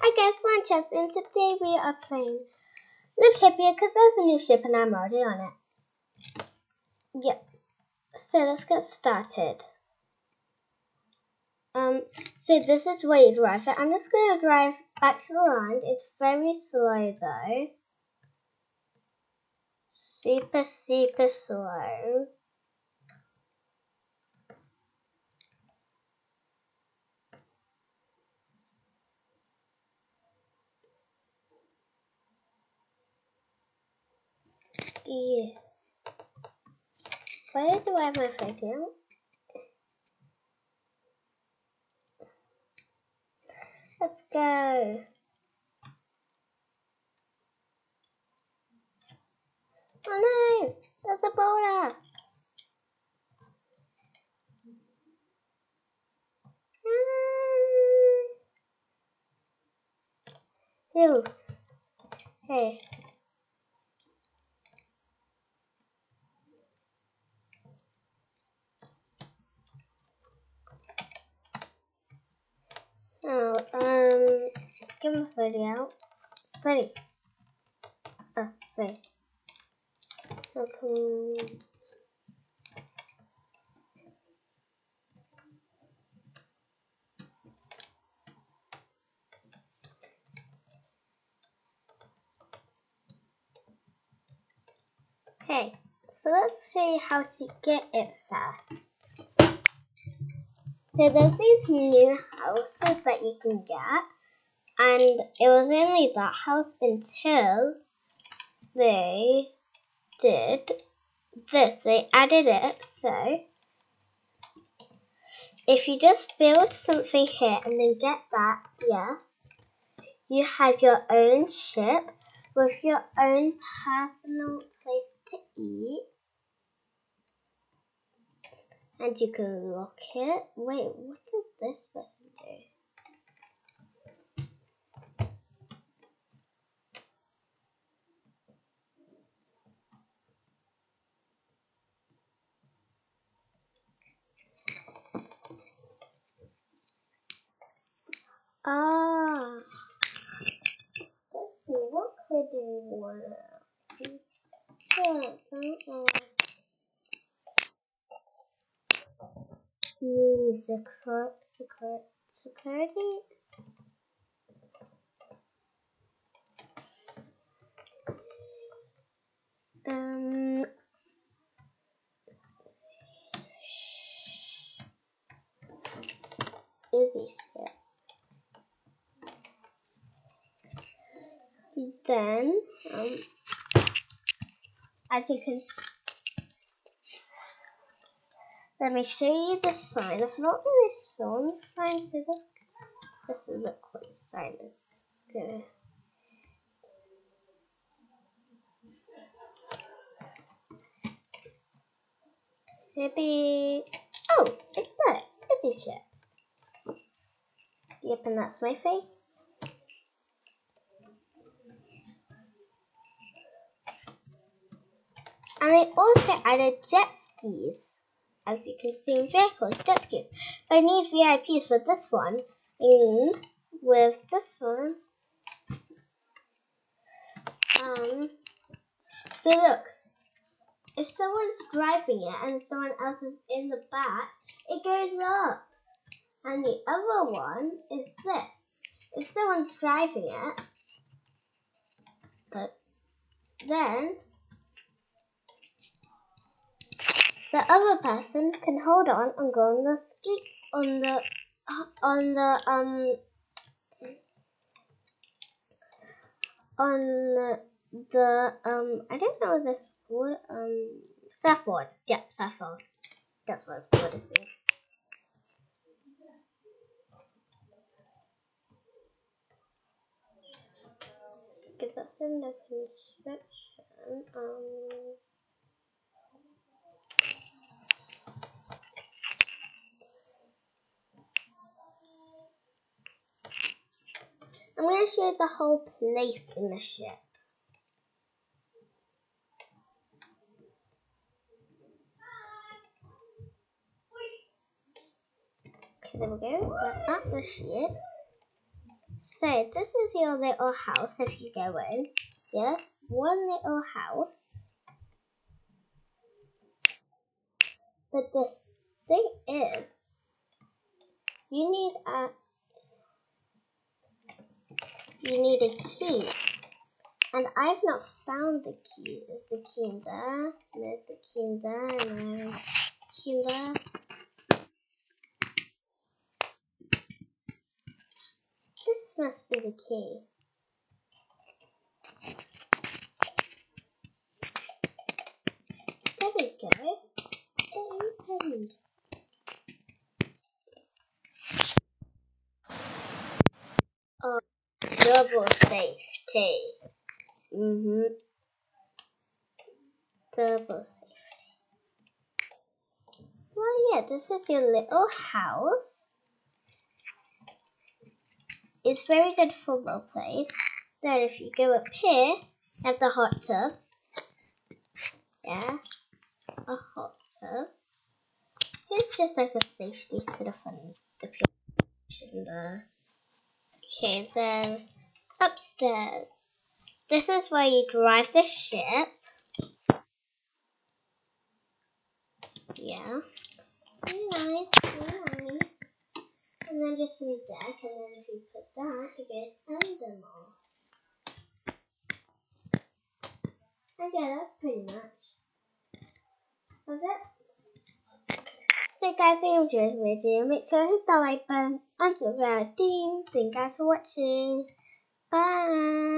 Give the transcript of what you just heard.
Hi guys, one chance, and today we are playing Livetopia because there's a new ship and I'm already on it. Yep. So let's get started. Um, so this is where you drive it. I'm just gonna drive back to the land. It's very slow though. Super, super slow. Yeah. Why do I have my photo? Let's go. Oh no! There's a boulder! Ah. Ew. Hey. Oh, um, my Freddy out. Freddy. Oh, wait. Okay. Okay, so let's show you how to get it fast. So there's these new houses that you can get, and it was only that house until they did this. They added it, so if you just build something here and then get that, yes, you have your own ship with your own personal place to eat. And you can lock it. Wait, what does this button do? Ah. Let's see, what could we want? Secure, secure, security? Um, easy step. Then, um, as you can, let me show you the sign. I've not really shown the sign, so this, this is look what the sign is. Good. Maybe, oh, it's that, easy ship. Yep, and that's my face. And I also added jet skis. As you can see in vehicles, jet skis. I need VIPs for this one. And with this one. Um, so look. If someone's driving it and someone else is in the back, it goes up. And the other one is this. If someone's driving it, but then the other person can hold on and go on the street on the on the um on the, um I don't know this word um surfboard. Yep, surfboard. That's what it's called. I think. Because that's in the construction. Um. I'm going to show you the whole place in the ship. Okay, there we go. We're at the ship. So this is your little house if you go in. Yeah, one little house. But the thing is, you need a you need a key. And I've not found the key. Is the key in there? There's the key in there, and there's the key in there. This must be the key. There we go. It opened. Oh, double safety. Mm-hmm. Double safety. Well, yeah, this is your little house. It's very good for role plays. Then if you go up here, have the hot tub. Yes, a hot tub. It's just like a safety sort of fun depletion there. Okay, then upstairs. This is where you drive the ship. Yeah. Very nice, very nice. And then just some deck, and then if you put that, it goes under more. Okay, that's pretty much of it. So guys, if you enjoyed the video, make sure to hit the like button and subscribe. Thank you guys for watching. Bye.